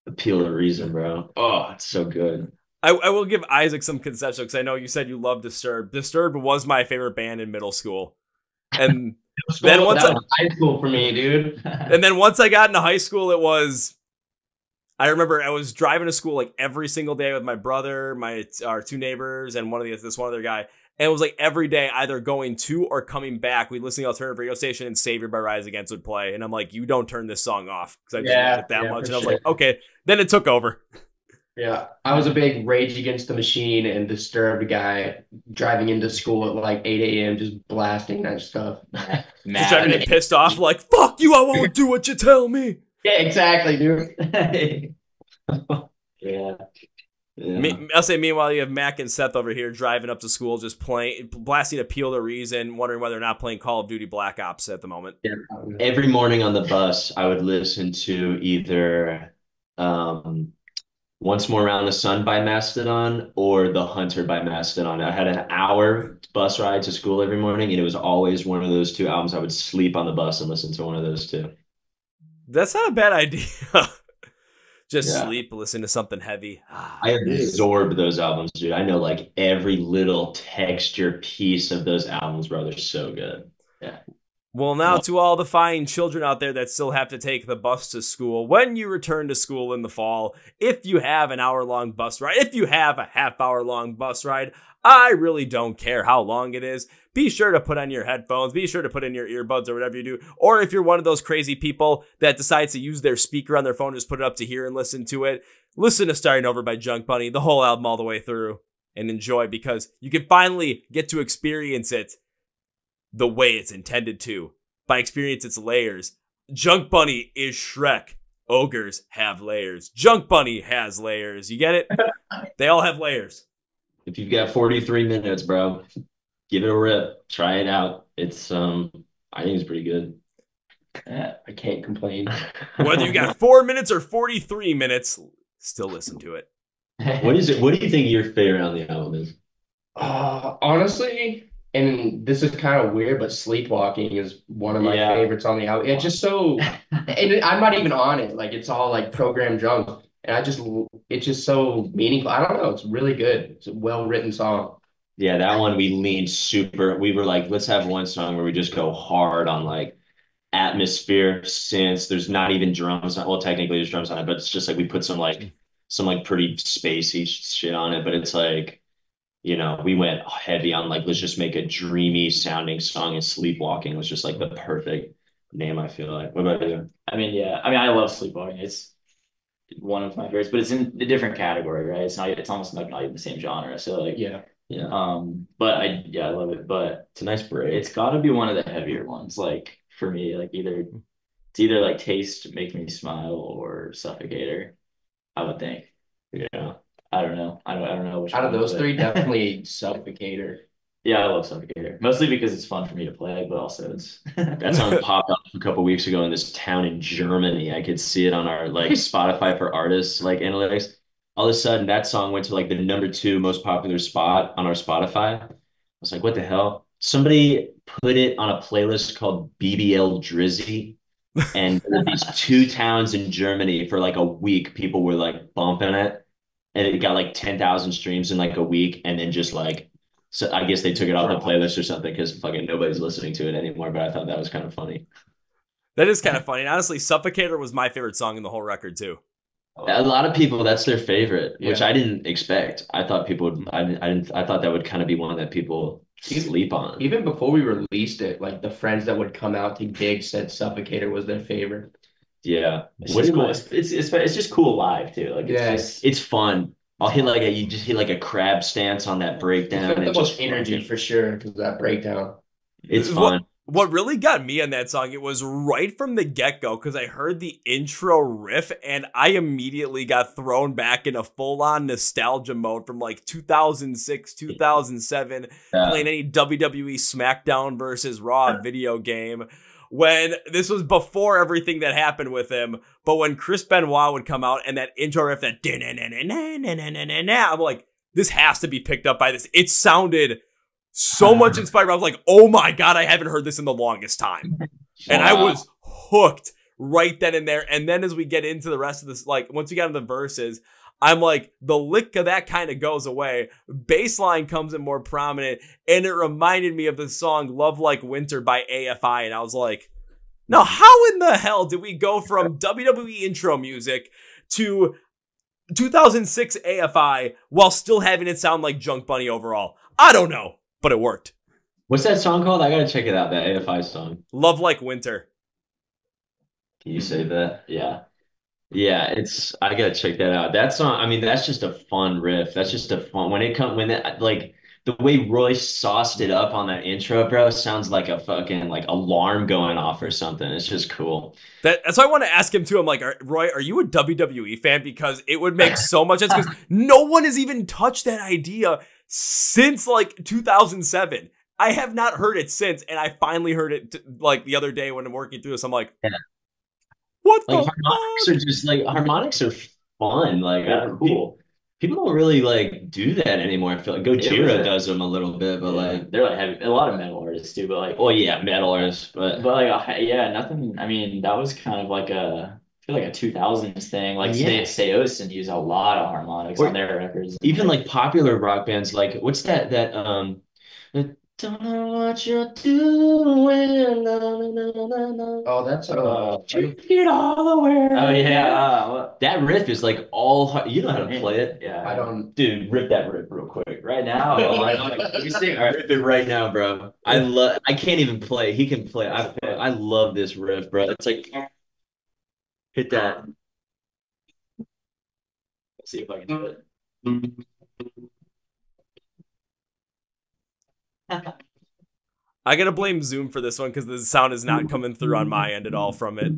Appeal to Reason, bro. Oh, it's so good. I, I will give Isaac some concession because I know you said you love Disturbed. Disturbed was my favorite band in middle school, and then once I, high school for me, dude. and then once I got into high school, it was. I remember I was driving to school like every single day with my brother, my our two neighbors, and one of the this one other guy. And it was like every day, either going to or coming back, we'd listen to alternative radio station and Savior by Rise Against would play. And I'm like, you don't turn this song off because I didn't yeah, it that yeah, much. And I was sure. like, okay. Then it took over. Yeah, I was a big Rage Against the Machine and Disturbed guy driving into school at like 8 a.m. just blasting that stuff. just driving to pissed off, like "fuck you, I won't do what you tell me." Yeah, exactly, dude. yeah. Yeah. Me, I'll say, meanwhile, you have Mac and Seth over here driving up to school, just playing, blasting Appeal to Reason, wondering whether or not playing Call of Duty Black Ops at the moment. Yeah. Every morning on the bus, I would listen to either um, Once More Around the Sun by Mastodon or The Hunter by Mastodon. I had an hour bus ride to school every morning, and it was always one of those two albums. I would sleep on the bus and listen to one of those two. That's not a bad idea. Just Yeah. sleep, listen to something heavy. Ah, I absorb those albums, dude. I know like every little texture piece of those albums, bro. They're so good. Yeah. Well, now to all the fine children out there that still have to take the bus to school, when you return to school in the fall, if you have an hour long bus ride, if you have a half hour long bus ride, I really don't care how long it is. Be sure to put on your headphones, be sure to put in your earbuds or whatever you do. Or if you're one of those crazy people that decides to use their speaker on their phone, just put it up to here and listen to it. Listen to Starting Over by JunkBunny, the whole album all the way through, and enjoy because you can finally get to experience it the way it's intended to by experience its layers. JunkBunny is Shrek. Ogres have layers. JunkBunny has layers. You get it? they all have layers. If you've got 43 minutes, bro, give it a rip. Try it out. It's um, I think it's pretty good. Yeah, I can't complain. Whether you got four minutes or 43 minutes, still listen to it. what is it? What do you think your favorite on the album is? Uh, honestly, and this is kind of weird, but Sleepwalking is one of my Yeah. favorites on the album. It's just so, and I'm not even on it. Like it's all like programmed drums, and I just, it's just so meaningful. I don't know. It's really good. It's a well written song. Yeah, that one we leaned super. We were like, let's have one song where we just go hard on like atmosphere, since There's not even drums. on- Well, technically there's drums on it, but it's just like we put some like some like pretty spacey shit on it. But it's like, you know, we went heavy on like let's just make a dreamy sounding song. And Sleepwalking was just like the perfect name. I feel like. What about you? I mean, yeah. I mean, I love sleepwalking. It's one of my favorites, but it's in a different category, right? It's not. It's almost like not even the same genre. So like, Yeah. Yeah, um, but I yeah, I love it. But it's a nice break. it's got to be one of the heavier ones. Like for me, like either it's either like Taste, Make Me Smile, or Suffocator. I would think. yeah. I don't know. I don't. I don't know which Out of those but- three, definitely Suffocator. Yeah, I love Suffocator mostly because it's fun for me to play, but also it's That song popped up a couple weeks ago in this town in Germany. I could see it on our like Spotify for artists like analytics. All of a sudden, that song went to like the number two most popular spot on our Spotify. I was like, what the hell? Somebody put it on a playlist called BBL Drizzy. And these two towns in Germany for like a week, people were like bumping it. And it got like 10,000 streams in like a week. And then just like, so I guess they took it off the playlist or something because fucking nobody's listening to it anymore. But I thought that was kind of funny. That is kind of funny. And honestly, Suffocator was my favorite song in the whole record, too. A lot of people, that's their favorite, which I didn't expect. I thought people would, I, didn't- I didn't, I thought that would kind of be one that people sleep on. Even before we released it, like the friends that would come out to gigs said Suffocator was their favorite. Yeah. It's What just cool. It's, it's it's it's just cool live too. Like it's Yeah. just It's fun. I'll hit like a, you just hit like a crab stance on that breakdown. It's got and it's most just energy for sure because of that breakdown. It's What- fun. What really got me on that song, it was right from the get go because I heard the intro riff and I immediately got thrown back in a full on nostalgia mode from like 2006, 2007, Yeah. playing any WWE SmackDown versus Raw video game. When this was before everything that happened with him, but when Chris Benoit would come out and that intro riff, that I'm like, this has to be picked up by this. It sounded so uh-huh. much inspired. I was like, oh my god, I haven't heard this in the longest time, and I was hooked right then and there. And then as we get into the rest of this, like once we got into the verses, I'm like, the lick of that kind of goes away. Bassline comes in more prominent, and it reminded me of the song "Love Like Winter" by AFI, and I was like, now how in the hell did we go from WWE intro music to 2006 AFI while still having it sound like JunkBunny overall? I don't know, but it worked. What's that song called? I gotta check it out. That AFI song. Love Like Winter. Can you say that? yeah. Yeah, it's I gotta check that out. That song, I mean, that's just a fun riff. That's just a fun when it comes when that like the way Royce sauced it up on that intro, bro, sounds like a fucking like alarm going off or something. It's just cool. That, that's why I want to ask him too. I'm like, are, Roy, are you a WWE fan? Because it would make so much sense. Because no one has even touched that idea since like 2007. I have not heard it since, and I finally heard it t- like the other day when I'm working through this. I'm like, Yeah. what the harmonics fuck? are just like harmonics are fun. Like they're uh, cool. People don't really like do that anymore. I feel like Gojira does them a little bit, but Yeah. like, they're like heavy, a lot of metal artists too, but like well, yeah, metal artists, but but like yeah, nothing. I mean, that was kind of like a feel like a 2000s thing. Like Yeah. Saosin use a lot of harmonics Or- on their records. Even like popular rock bands, like what's that that um don't know what you're doing. na, na, na, na, na. Oh, that's uh, Get all the way. Oh yeah, uh, what- That riff is like all har- you know how to play it. yeah. I don't. Dude, rip that riff real quick. right now. like, Let me see. All right, rip it right now, bro. I love. I can't even play. He can play. I I love this riff, bro. It's like hit that. Let's see if I can do it. I gotta blame Zoom for this one because the sound is not coming through on my end at all from it.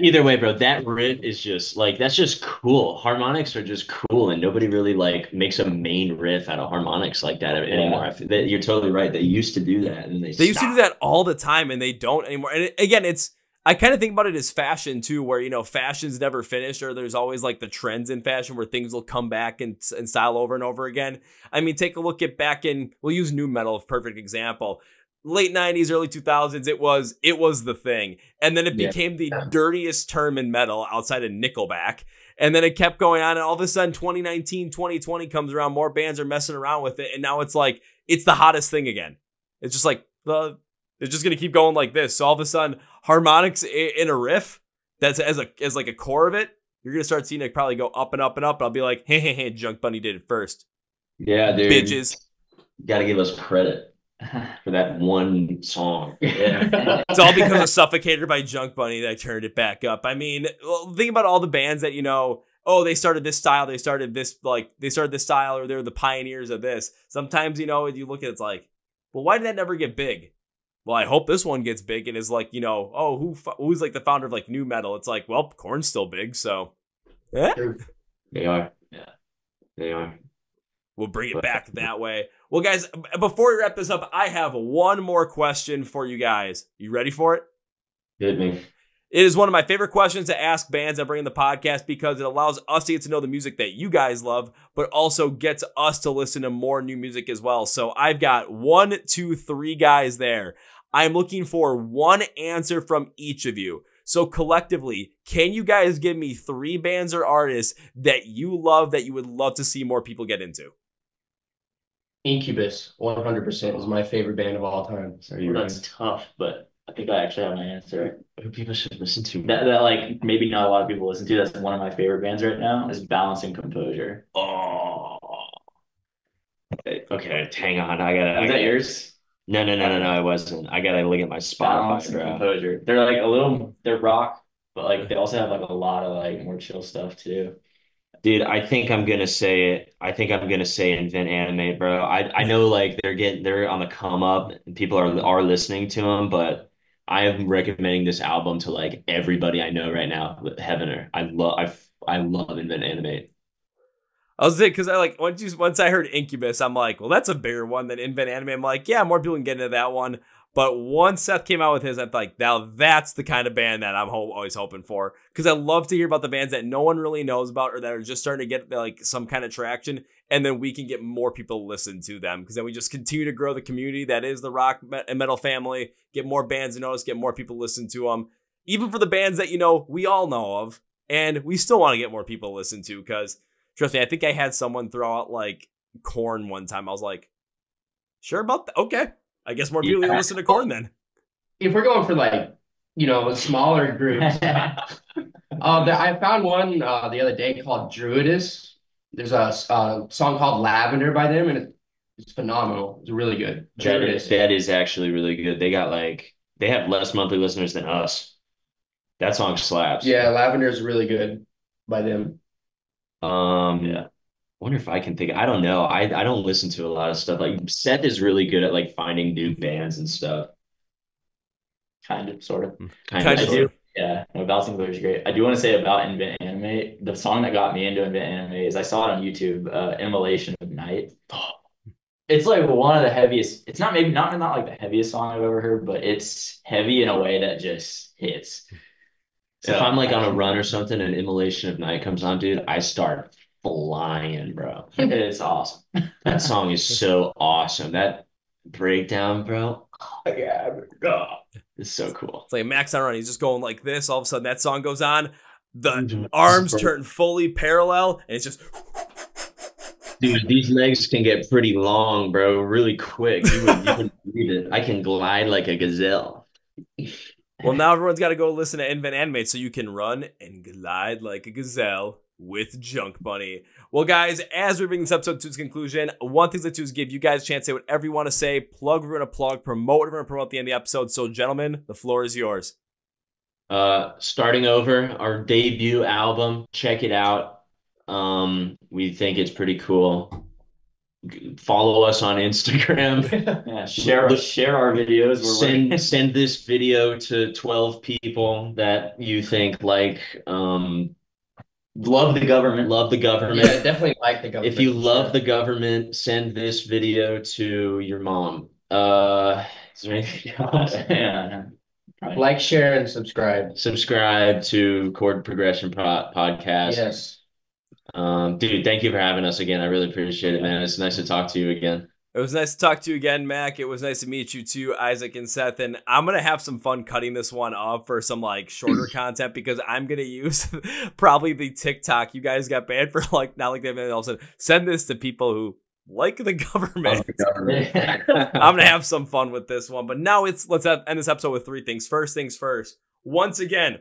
Either way, bro, that riff is just like that's just cool. Harmonics are just cool, and nobody really like makes a main riff out of harmonics like that anymore. That you're totally right. They used to do that, and they They used to do that all the time, and they don't anymore. And it, again, it's I kind of think about it as fashion too, where you know fashion's never finished, or there's always like the trends in fashion where things will come back and, and style over and over again. I mean, take a look at back in we'll use nu metal, as perfect example. Late '90s, early 2000s, it was it was the thing, and then it Yeah. became the dirtiest term in metal outside of Nickelback. And then it kept going on, and all of a sudden, 2019, 2020 comes around. More bands are messing around with it, and now it's like it's the hottest thing again. It's just like the they're just gonna keep going like this. So all of a sudden, harmonics in a riff that's as a as like a core of it, you're gonna start seeing it probably go up and up and up. And I'll be like, hey, hey, hey, JunkBunny did it first, Yeah, dude. bitches. Got to give us credit for that one song. Yeah. It's all because of Suffocator by JunkBunny that I turned it back up. I mean, think about all the bands that you know. Oh, they started this style. They started this like they started this style, or they're the pioneers of this. Sometimes you know you look at it, it's like, well, why did that never get big? Well, I hope this one gets big and is like you know, oh, who fo- who's like the founder of like nu metal? It's like, well, Korn's still big, so eh, They are. Yeah. They are. we'll bring it back that way. Well, guys, before we wrap this up, I have one more question for you guys. You ready for it? Hit me. It is one of my favorite questions to ask bands that bring in the podcast because it allows us to get to know the music that you guys love, but also gets us to listen to more new music as well. So I've got one, two, three guys there. I'm looking for one answer from each of you. So collectively, can you guys give me three bands or artists that you love that you would love to see more people get into? Incubus, 100% is my favorite band of all time. Are you Well, that's tough, but I think I actually have my answer. Who people should listen to? That, that like maybe not a lot of people listen to. That's one of my favorite bands right now. Is Balance and Composure. Oh. Okay, hang on. I gotta. I Is that gotta- yours? No, no, no, no, no. I wasn't. I gotta look at my Balance Spotify, and bro. Composure. They're like a little. They're rock, but like they also have like a lot of like more chill stuff too. Dude, I think I'm gonna say it. I think I'm gonna say Invent Animate, bro. I I know like they're getting they're on the come up and people are are listening to them, but I am recommending this album to like everybody I know right now. Heavener. I love I I love Invent Animate. I was because I like once you once I heard Incubus, I'm like, well, that's a bigger one than Invent Animate. I'm like, yeah, more people can get into that one. But once Seth came out with his, I'm like, now that's the kind of band that I'm ho- always hoping for because I love to hear about the bands that no one really knows about or that are just starting to get like some kind of traction, and then we can get more people to listen to them because then we just continue to grow the community that is the rock and metal family. Get more bands to notice, get more people to listen to them, even for the bands that you know we all know of, and we still want to get more people to listen to because. Trust me, I think I had someone throw out like Korn one time. I was like, sure about that. Okay. I guess more people Yeah. listen to Korn then. If we're going for like, you know, smaller groups, uh, the, I found one uh, the other day called Druidus. There's a, a, song called Lavender by them, and it's phenomenal. It's really good. That is, Druidus. that is actually really good. They got like they have less monthly listeners than us. That song slaps. Yeah, Lavender is really good by them. Um, Yeah. wonder if I can think. I don't know. I I don't listen to a lot of stuff. Like Seth is really good at like finding new bands and stuff. Kind of, sort of. Kind, Kind of. of. Yeah, no, Composure is great. I do want to say about Invent Animate. The song that got me into Invent Animate is I saw it on YouTube. Uh, Immolation of Night. It's like one of the heaviest. It's not maybe not not like the heaviest song I've ever heard, but it's heavy in a way that just hits. So, If I'm like on a run or something and Immolation of Night comes on, dude, I start flying, bro. it's awesome. That song is so awesome. That breakdown, bro. Yeah, oh, it's so cool. It's like Max on run. He's just going like this. All of a sudden, that song goes on. the arms turn fully parallel, and it's just Dude, these legs can get pretty long, bro, really quick. You, would, you wouldn't it. I can glide like a gazelle. well. Now everyone's got to go listen to Invent Animate so you can run and glide like a gazelle with JunkBunny. Well, guys, as we bring this episode to its conclusion, one thing to do is give you guys a chance to say whatever you want to say, plug we're going to plug, promote whatever we're going to promote at the end of the episode. So, gentlemen, the floor is yours. Uh, starting over, our debut album. Check it out. Um, we think it's pretty cool. Follow us on Instagram. Yeah, share Look- share our videos. We're send working- send this video to 12 people that you think like um love the government. love the government. Yeah, definitely like the government. If you love the government, send this video to your mom. Uh, is there anything else? yeah. Like, share, and subscribe. Subscribe to Chord Progression Pro- Podcast. Yes. Um, dude, thank you for having us again. I really appreciate it, man. It's nice to talk to you again. It was nice to talk to you again, Mac. It was nice to meet you too, Isaac and Seth. And I'm gonna have some fun cutting this one up for some like shorter content because I'm gonna use probably the TikTok you guys got banned for like not like they've been all of a sudden send this to people who like the government. I'm gonna have some fun with this one. But now it's let's have, end this episode with three things. First things first. Once again,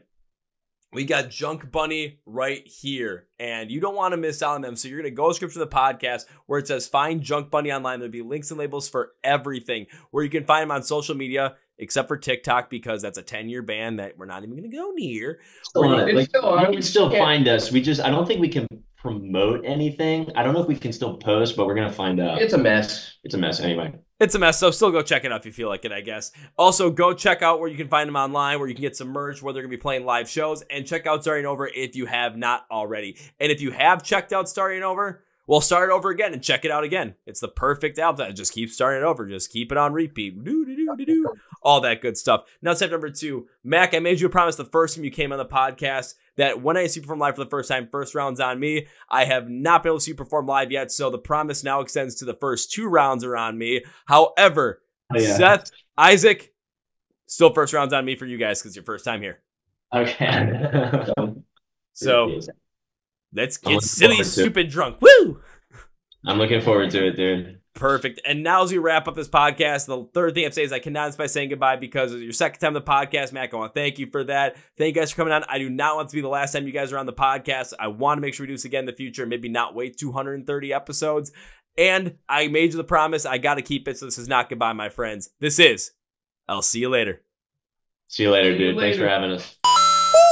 we got JunkBunny right here, and you don't want to miss out on them. So you're gonna go to the description the podcast where it says "Find JunkBunny online." There'll be links and labels for everything where you can find them on social media, except for TikTok because that's a 10 year ban that we're not even gonna go near. Still on it. It's Like, still on. you can still find us. We just I don't think we can promote anything. I don't know if we can still post, but we're gonna find out. It's a mess. It's a mess anyway. It's a mess, so still go check it out if you feel like it, I guess. Also, go check out where you can find them online, where you can get some merch, where they're going to be playing live shows, and check out Starting Over if you have not already. And if you have checked out Starting Over, well, start it over again and check it out again. It's the perfect album. Just keep starting it over. Just keep it on repeat. Do, do, do, do, do. All that good stuff. Now, step number two. Mac, I made you a promise the first time you came on the podcast that when I see you perform live for the first time, first round's on me. I have not been able to see you perform live yet, so the promise now extends to the first two rounds are on me. However, Oh, yeah. Seth, Isaac, still first rounds on me for you guys because it's your first time here. Okay. So let's get silly, stupid drunk. Woo! I'm looking forward to it, dude. Perfect. And now as we wrap up this podcast, the third thing I'm saying is I cannot end by saying goodbye because it's your second time on the podcast, Mac. I want to thank you for that. Thank you guys for coming on. I do not want to be the last time you guys are on the podcast. I want to make sure we do this again in the future, maybe not wait 230 episodes. And I made you the promise. I got to keep it. So this is not goodbye, my friends. This is. I'll see you later. See you later, See you dude. Thanks for having us.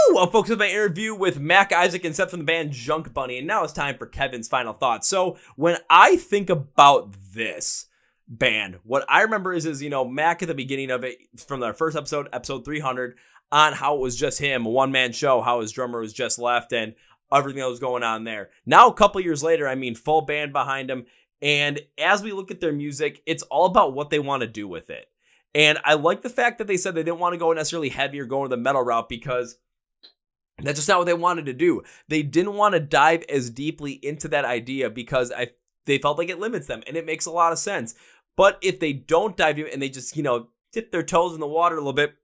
Woo! I'm focused on my interview with Mac Isaac and Seth from the band JunkBunny, and now it's time for Kevin's final thoughts. So when I think about this band, what I remember is is you know Mac at the beginning of it from our first episode, episode 300, on how it was just him, a one man show, how his drummer was just left, and everything that was going on there. Now a couple years later, I mean, full band behind him, and as we look at their music, it's all about what they want to do with it. And I like the fact that they said they didn't want to go necessarily heavy or go the metal route because that's just not what they wanted to do. They didn't want to dive as deeply into that idea because I they felt like it limits them, and it makes a lot of sense. But if they don't dive in and they just you know dip their toes in the water a little bit,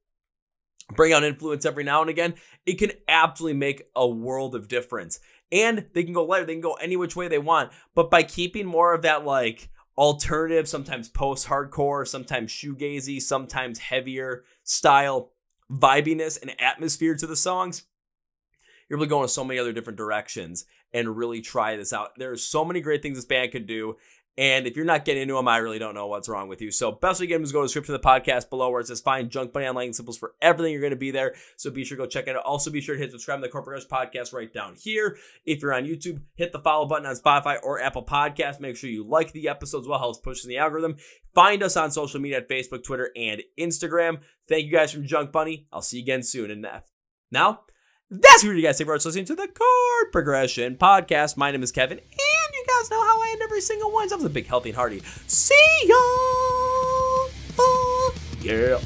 bring out influence every now and again, it can absolutely make a world of difference. And they can go lighter, they can go any which way they want. But by keeping more of that like alternative, sometimes post-hardcore, sometimes shoegazy, sometimes heavier style vibiness and atmosphere to the songs, you're able to in so many other different directions and really try this out. There's so many great things this band could do. And if you're not getting into them, I really don't know what's wrong with you. So best way to get them is go to the description of the podcast below where it says find JunkBunny online symbols for everything. You're going to be there. So be sure to go check it out. Also be sure to hit subscribe to the Chord Progression podcast right down here. If you're on YouTube, hit the follow button on Spotify or Apple Podcast. Make sure you like the episodes well, helps push in the algorithm. Find us on social media at Facebook, Twitter, and Instagram. Thank you guys from JunkBunny. I'll see you again soon. And now, that's what you guys say for listening to the Chord Progression Podcast. My name is Kevin, and you guys know how I end every single one. I'm a big, healthy, and hearty. See ya! Yeah.